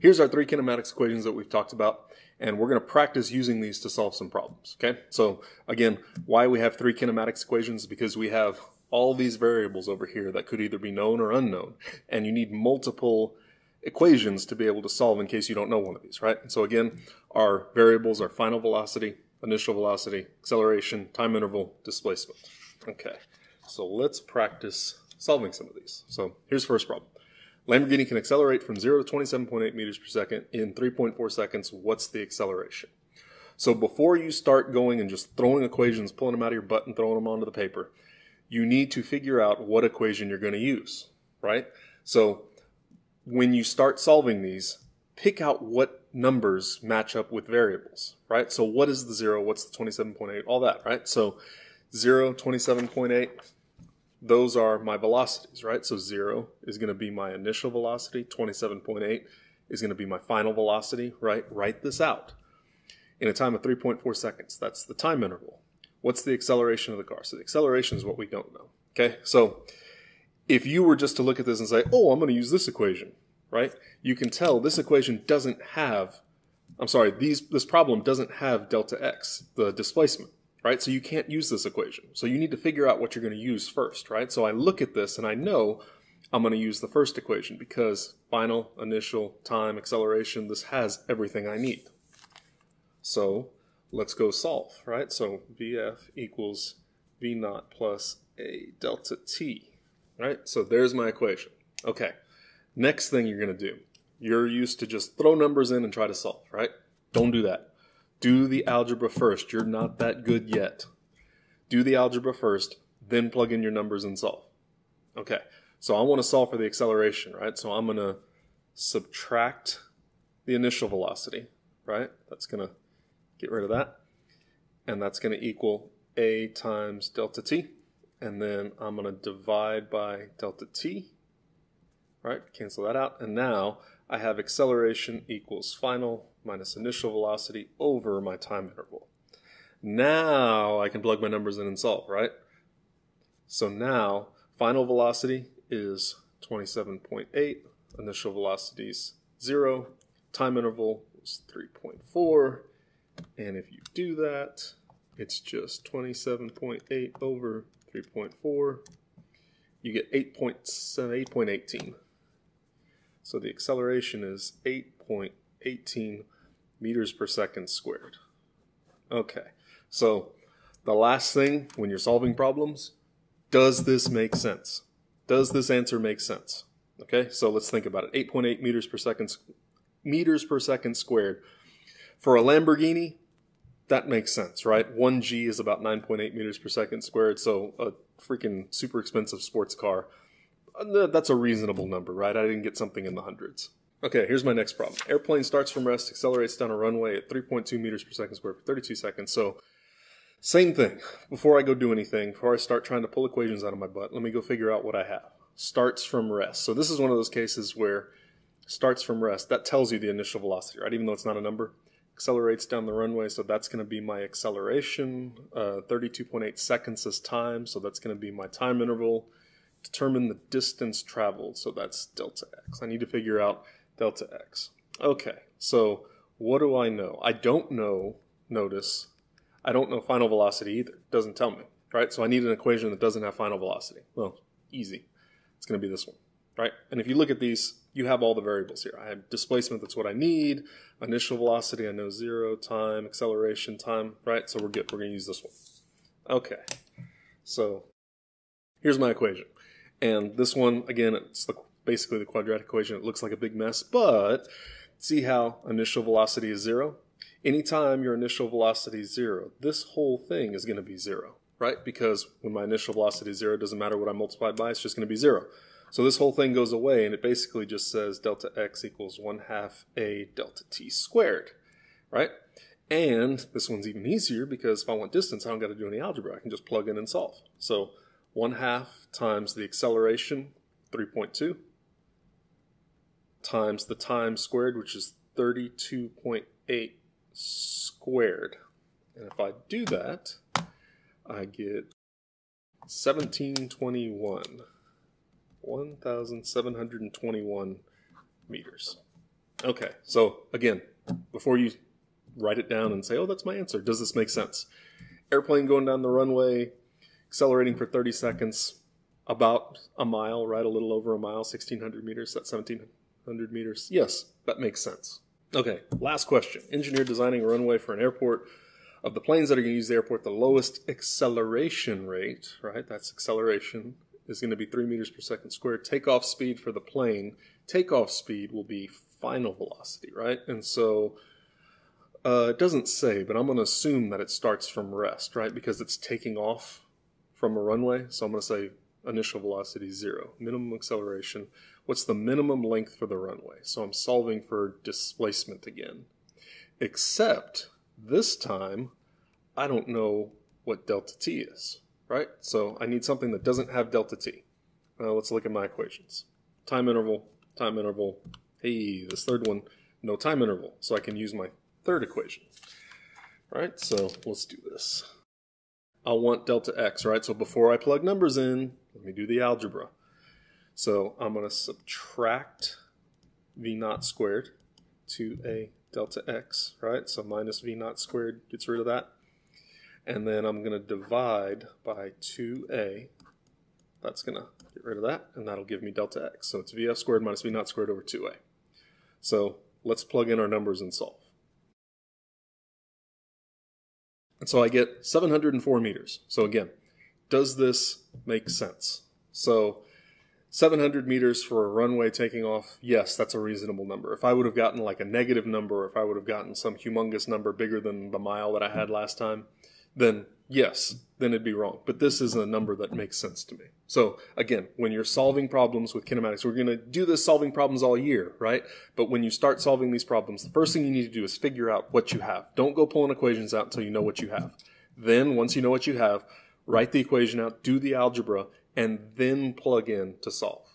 here's our three kinematics equations that we've talked about, and we're going to practice using these to solve some problems. Okay, so again, why we have three kinematics equations because we have all these variables over here that could either be known or unknown, and you need multiple equations to be able to solve in case you don't know one of these, right? so again, our variables are final velocity, initial velocity, acceleration, time interval, displacement. Okay, so let's practice solving some of these. So here's the first problem. Lamborghini can accelerate from 0 to 27.8 meters per second in 3.4 seconds. What's the acceleration? So before you start going and just throwing equations, pulling them out of your butt and throwing them onto the paper, you need to figure out what equation you're going to use, right? So when you start solving these, pick out what numbers match up with variables, right? So what is the 0, what's the 27.8, all that, right? So 0, 27.8, those are my velocities, right? So 0 is going to be my initial velocity, 27.8 is going to be my final velocity, right? Write this out. In a time of 3.4 seconds, that's the time interval. What's the acceleration of the car? So the acceleration is what we don't know. Okay, so if you were just to look at this and say, oh, I'm going to use this equation, right? You can tell this equation doesn't have, I'm sorry, these, this problem doesn't have delta x, the displacement right? So you can't use this equation. So you need to figure out what you're going to use first, right? So I look at this and I know I'm going to use the first equation because final, initial, time, acceleration, this has everything I need. So let's go solve, right? So VF equals V naught plus A delta T, right? So there's my equation. Okay, next thing you're going to do. You're used to just throw numbers in and try to solve, right? Don't do that. Do the algebra first. You're not that good yet. Do the algebra first, then plug in your numbers and solve. Okay, so I want to solve for the acceleration, right? So I'm going to subtract the initial velocity, right? That's going to get rid of that. And that's going to equal a times delta t. And then I'm going to divide by delta t, right? Cancel that out. And now I have acceleration equals final minus initial velocity over my time interval. Now I can plug my numbers in and solve, right? So now final velocity is 27.8, initial velocity is 0, time interval is 3.4, and if you do that, it's just 27.8 over 3.4. You get 8.18. So the acceleration is 8.18 meters per second squared. Okay, so the last thing when you're solving problems, does this make sense? Does this answer make sense? Okay, so let's think about it. 8.8 meters per second meters per second squared. For a Lamborghini, that makes sense, right? 1G is about 9.8 meters per second squared, so a freaking super expensive sports car. Uh, that's a reasonable number, right? I didn't get something in the hundreds. Okay, here's my next problem. Airplane starts from rest, accelerates down a runway at 3.2 meters per second squared for 32 seconds. So, same thing. Before I go do anything, before I start trying to pull equations out of my butt, let me go figure out what I have. Starts from rest. So this is one of those cases where starts from rest. That tells you the initial velocity, right? Even though it's not a number. Accelerates down the runway, so that's going to be my acceleration. Uh, 32.8 seconds is time, so that's going to be my time interval. Determine the distance traveled, so that's delta x. I need to figure out delta x. Okay, so what do I know? I don't know, notice, I don't know final velocity either. It doesn't tell me, right? So I need an equation that doesn't have final velocity. Well, easy. It's going to be this one, right? And if you look at these, you have all the variables here. I have displacement, that's what I need. Initial velocity, I know zero, time, acceleration, time, right? So we're good. We're going to use this one. Okay, so here's my equation. And this one, again, it's the basically the quadratic equation. It looks like a big mess, but see how initial velocity is zero? Anytime your initial velocity is zero, this whole thing is going to be zero, right? Because when my initial velocity is zero, it doesn't matter what I multiply by, it's just going to be zero. So this whole thing goes away, and it basically just says delta x equals 1 half a delta t squared, right? And this one's even easier because if I want distance, I don't got to do any algebra. I can just plug in and solve. So 1 half times the acceleration, 3.2, times the time squared, which is 32.8 squared. And if I do that, I get 1721. 1,721 meters. Okay, so again, before you write it down and say, oh, that's my answer, does this make sense? Airplane going down the runway, accelerating for 30 seconds, about a mile, right? A little over a mile, 1,600 meters, that's 1,700 meters. Yes, that makes sense. Okay, last question. Engineer designing a runway for an airport of the planes that are going to use the airport, the lowest acceleration rate, right? That's acceleration, is going to be 3 meters per second squared. Takeoff speed for the plane, takeoff speed will be final velocity, right? And so uh, it doesn't say, but I'm going to assume that it starts from rest, right? Because it's taking off from a runway. So I'm going to say initial velocity zero, minimum acceleration. What's the minimum length for the runway? So I'm solving for displacement again. Except this time, I don't know what delta t is, right? So I need something that doesn't have delta t. Uh, let's look at my equations. Time interval, time interval. Hey, this third one, no time interval. So I can use my third equation. Right, so let's do this. I'll want delta x, right? So before I plug numbers in, let me do the algebra. So I'm going to subtract v naught squared to a delta x, right? So minus v naught squared gets rid of that. And then I'm going to divide by 2a. That's going to get rid of that, and that'll give me delta x. So it's vf squared minus v naught squared over 2a. So let's plug in our numbers and solve. And so I get 704 meters. So again, does this make sense? So 700 meters for a runway taking off, yes, that's a reasonable number. If I would have gotten like a negative number, if I would have gotten some humongous number bigger than the mile that I had last time, then yes, then it'd be wrong. But this is a number that makes sense to me. So again, when you're solving problems with kinematics, we're going to do this solving problems all year, right? But when you start solving these problems, the first thing you need to do is figure out what you have. Don't go pulling equations out until you know what you have. Then once you know what you have, write the equation out, do the algebra, and then plug in to solve.